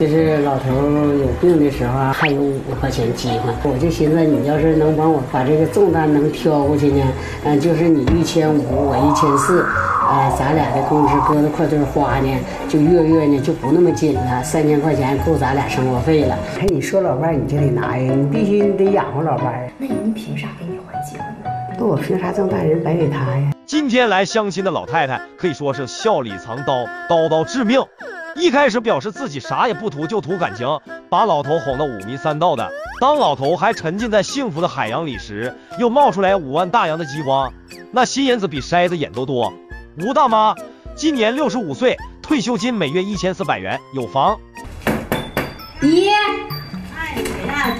就是老头有病的时候啊，还有五块钱饥荒，我就寻思你要是能帮我把这个重担能挑过去呢，嗯，就是你一千五，我一千四，呃，咱俩的工资搁到块堆儿花呢，就月月呢就不那么紧了，三千块钱够咱俩生活费了。哎，你说老伴儿你就得拿呀，你必须得养活老伴儿。那人家凭啥给你还结婚呢？那我凭啥这么大人白给他呀？今天来相亲的老太太可以说是笑里藏刀，刀刀致命。一开始表示自己啥也不图，就图感情，把老头哄得五迷三道的。当老头还沉浸在幸福的海洋里时，又冒出来五万大洋的饥荒，那心眼子比筛子眼都多。吴大妈今年六十五岁，退休金每月一千四百元，有房。姨，哎呀，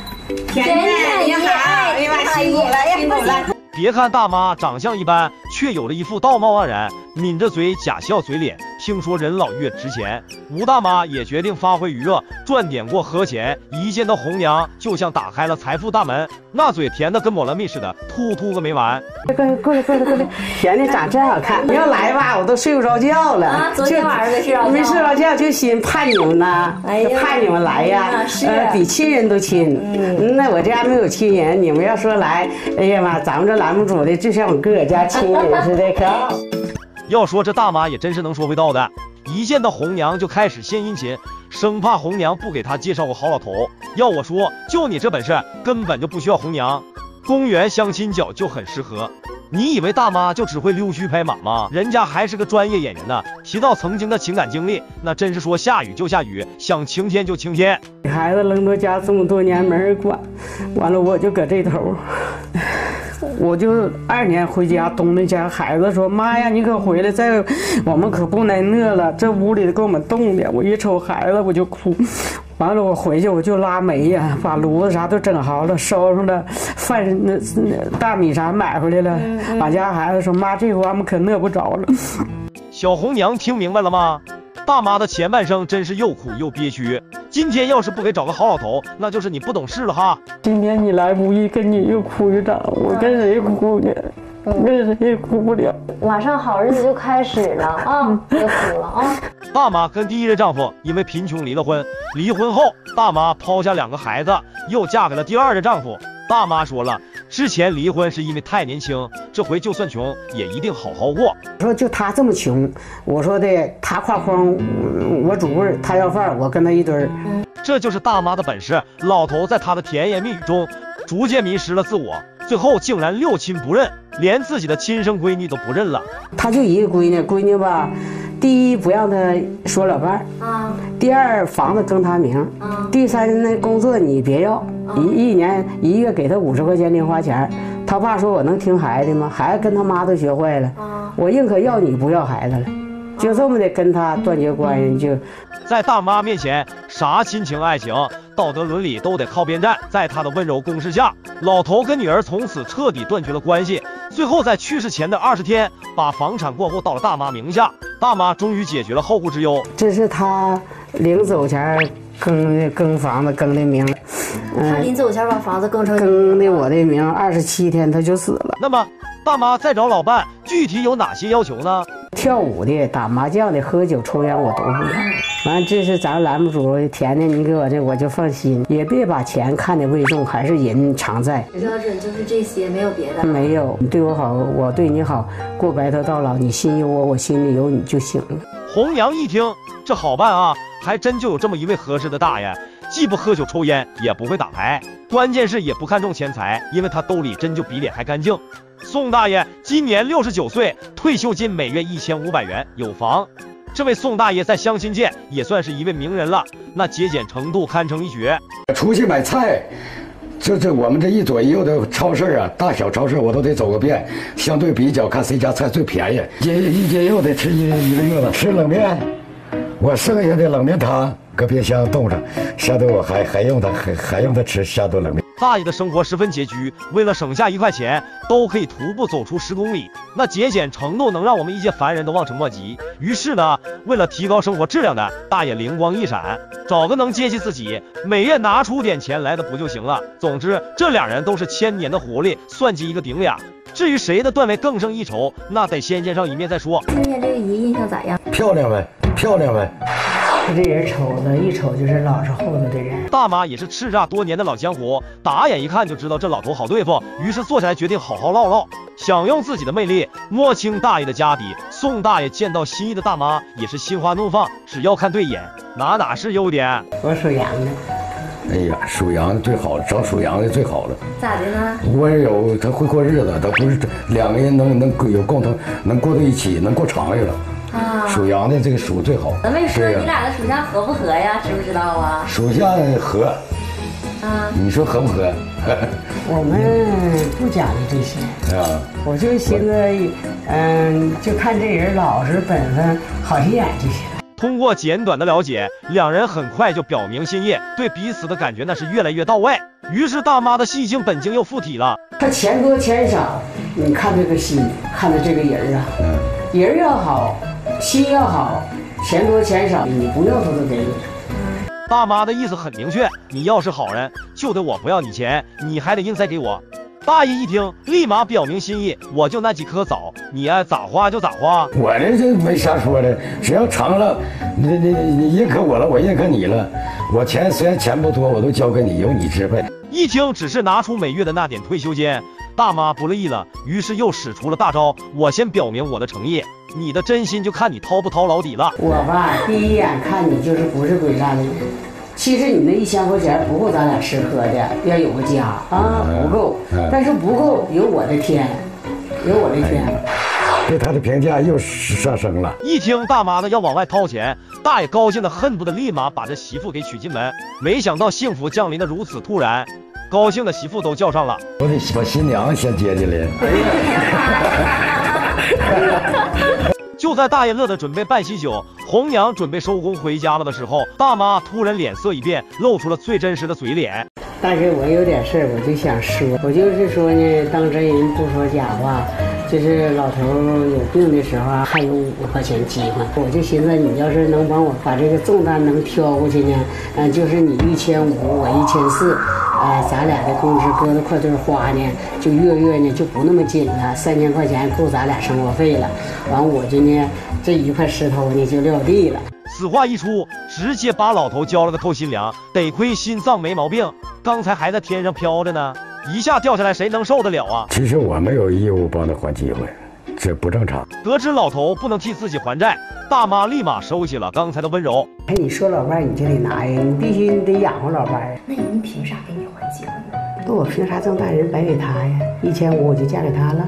甜甜你好，哎呀妈，辛苦了，辛苦了。别看大妈长相一般，却有着一副道貌岸然、抿着嘴假笑嘴脸。听说人老越值钱，吴大妈也决定发挥余热，赚点过河钱。一见到红娘，就像打开了财富大门，那嘴甜的跟抹了蜜似的，突突个没完。过来过来过来过来，甜甜长真好看。你要来吧，我都睡不着觉了。啊，昨天晚上没睡着觉。没睡着觉，就心盼你们呢，哎呀盼你们来呀。是呃，比亲人都亲。嗯，那我家没有亲人，你们要说来，哎呀妈，咱们这栏目组的就像我哥家亲人似的，可好。要说这大妈也真是能说会道的，一见到红娘就开始献殷勤，生怕红娘不给她介绍个好老头。要我说，就你这本事，根本就不需要红娘，公园相亲角就很适合。你以为大妈就只会溜须拍马吗？人家还是个专业演员呢。提到曾经的情感经历，那真是说下雨就下雨，想晴天就晴天。孩子扔到家这么多年没人管，完了我就搁这头，我就二年回家，东那家孩子说：“妈呀，你可回来，再我们可不能饿了，这屋里给我们冻的。”我一瞅孩子我就哭，完了我回去我就拉煤呀，把炉子啥都整好了，烧上了，饭那那大米啥买回来了。俺家孩子说：“妈，这回俺们可饿不着了。”小红娘听明白了吗？大妈的前半生真是又苦又憋屈。今天要是不给找个好老头，那就是你不懂事了哈。今天你来无意跟你又哭又长，我跟谁哭呢？跟谁也哭不了。马上好日子就开始了啊，别哭了啊。大妈跟第一任丈夫因为贫穷离了婚，离婚后大妈抛下两个孩子，又嫁给了第二任丈夫。大妈说了，之前离婚是因为太年轻，这回就算穷也一定好好过。我说就他这么穷，我说的他挎筐，我煮味儿，他要饭，我跟他一堆儿。这就是大妈的本事。老头在他的甜言蜜语中逐渐迷失了自我，最后竟然六亲不认，连自己的亲生闺女都不认了。他就一个闺女，闺女吧，第一不让他说老伴儿，啊，第二房子更他名，啊第三那工作你别要，一一年一月给他五十块钱零花钱。他爸说我能听孩子吗？孩子跟他妈都学坏了，啊，我宁可要你不要孩子了，就这么的跟他断绝关系就。在大妈面前，啥亲情爱情、道德伦理都得靠边站。在他的温柔攻势下，老头跟女儿从此彻底断绝了关系。最后在去世前的二十天，把房产过户到了大妈名下。大妈终于解决了后顾之忧。这是他临走前更的更房子更的名，他临走前把房子更成更的我的名，二十七天他就死了。那么，大妈再找老伴，具体有哪些要求呢？跳舞的、打麻将的、喝酒抽烟我都不要。完，这是咱栏目组甜甜，你给我这我就放心，也别把钱看得贵重，还是人常在。标准就是这些，没有别的。没有你对我好，我对你好，过白头到老，你心有我，我心里有你就行了。红娘一听，这好办啊，还真就有这么一位合适的大爷，既不喝酒抽烟，也不会打牌，关键是也不看重钱财，因为他兜里真就比脸还干净。宋大爷今年六十九岁，退休金每月一千五百元，有房。这位宋大爷在相亲界也算是一位名人了，那节俭程度堪称一绝。出去买菜，这这我们这一左一右的超市啊，大小超市我都得走个遍，相对比较看谁家菜最便宜。一一斤肉得吃一一个月了，吃冷面，我剩下的冷面汤搁冰箱冻着，下顿我还还用它还还用它吃下顿冷面。大爷的生活十分拮据，为了省下一块钱，都可以徒步走出十公里，那节俭程度能让我们一介凡人都望尘莫及。于是呢，为了提高生活质量的，大爷灵光一闪，找个能接济自己，每月拿出点钱来的不就行了？总之，这俩人都是千年的狐狸，算计一个顶俩。至于谁的段位更胜一筹，那得先见上一面再说。今天这个姨印象咋样？漂亮呗，漂亮呗。他这人瞅着一瞅就是老实厚道的人。大妈也是叱咤多年的老江湖，打眼一看就知道这老头好对付，于是坐下来决定好好唠唠，想用自己的魅力摸清大爷的家底。宋大爷见到心仪的大妈也是心花怒放，只要看对眼，哪哪是优点。我属羊的，哎呀，属羊的最好，找属羊的最好了。咋的呢？我也有，他会过日子，他不是两个人能能有共同，能过到一起，能过长远了。啊，属羊的这个属最好。咱没说你俩的属相合不合呀？知不知道啊？属相合，啊，你说合不合？我们不讲究这些，啊，我就寻思，嗯，就看这人老实本分，好心眼就行。通过简短的了解，两人很快就表明心意，对彼此的感觉那是越来越到位。于是大妈的戏精本精又附体了。他钱多钱少，你看这个心，看他这个人啊，嗯，人要好，心要好，钱多钱少，你不要他都给你。大妈的意思很明确，你要是好人，就得我不要你钱，你还得硬塞给我。大爷一听，立马表明心意，我就那几颗枣，你爱咋花就咋花。我这这没啥说的，只要成了，你你你你认可我了，我认可你了，我钱虽然钱不多，我都交给你，由你支配。一听只是拿出每月的那点退休金，大妈不乐意了，于是又使出了大招。我先表明我的诚意，你的真心就看你掏不掏老底了。我吧，第一眼看你就是不是鬼蛋的人。其实你那一千块钱不够咱俩吃喝的，要有个家啊，不够嗯。但是不够，有我的天，有我的天。对他的评价又上升了。一听大妈的要往外掏钱，大爷高兴的恨不得立马把这媳妇给娶进门。没想到幸福降临的如此突然，高兴的媳妇都叫上了。我得把新娘先接进来。就在大爷乐得准备办喜酒，红娘准备收工回家了的时候，大妈突然脸色一变，露出了最真实的嘴脸。但是我有点事儿，我就想说，我就是说呢，当真人不说假话。就是老头有病的时候啊，还有五块钱饥荒，我就寻思你要是能帮我把这个重担能挑过去呢，嗯，就是你一千五，我一千四，哎，咱俩的工资搁那块堆儿花呢，就月月呢就不那么紧了，三千块钱够咱俩生活费了。完我就呢这一块石头呢就撂地了。此话一出，直接把老头浇了个透心凉。得亏心脏没毛病，刚才还在天上飘着呢，一下掉下来，谁能受得了啊？其实我没有义务帮他还机会，这不正常。得知老头不能替自己还债，大妈立马收起了刚才的温柔。哎，你说老伴儿你就得拿呀，你必须得养活老伴儿。那人家凭啥给你还结婚呢？那我凭啥这么大人白给他呀？一千五我就嫁给他了。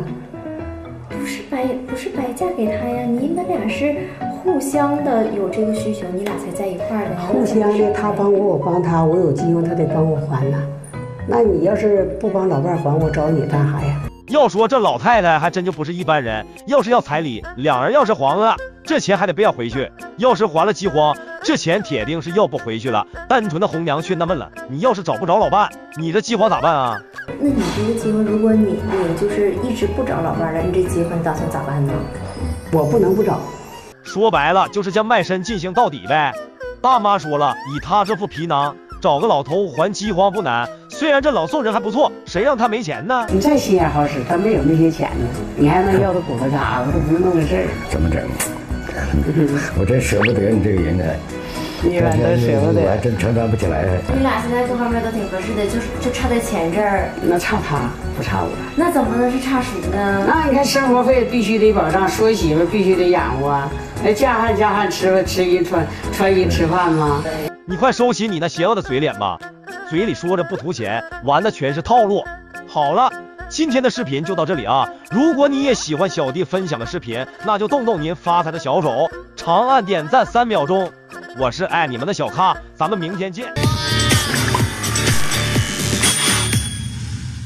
不是白不是白嫁给他呀，你们俩是互相的有这个需求，你俩才在一块儿的。互相的，他帮我，我帮他，我有机会他得帮我还呐。那你要是不帮老伴儿还，我找你干啥呀？要说这老太太还真就不是一般人，要是要彩礼，两人要是还了，这钱还得不要回去；要是还了饥荒，这钱铁定是要不回去了。单纯的红娘却纳闷了：你要是找不着老伴，你这饥荒咋办啊？那你这个结婚，如果你你就是一直不找老伴儿了，你这结婚打算咋办呢？我不能不找。说白了就是将卖身进行到底呗。大妈说了，以她这副皮囊，找个老头还饥荒不难。虽然这老宋人还不错，谁让他没钱呢？你再心眼好使，他没有那些钱呢，你还能要他骨头啥的，这不是那么事儿。怎么整？我真舍不得你这个人呢，一般都舍不得我还。真承担不起来。你俩现在各方面都挺合适的，就是就差在钱这儿，那差他，不差我。那怎么能是差谁呢？那你看生活费必须得保障，说媳妇必须得养活啊。那嫁汉嫁汉吃饭吃衣穿穿衣吃饭吗？你快收起你那邪恶的嘴脸吧，嘴里说着不图钱，玩的全是套路。好了，今天的视频就到这里啊！如果你也喜欢小弟分享的视频，那就动动您发财的小手，长按点赞三秒钟。我是爱你们的小咖，咱们明天见。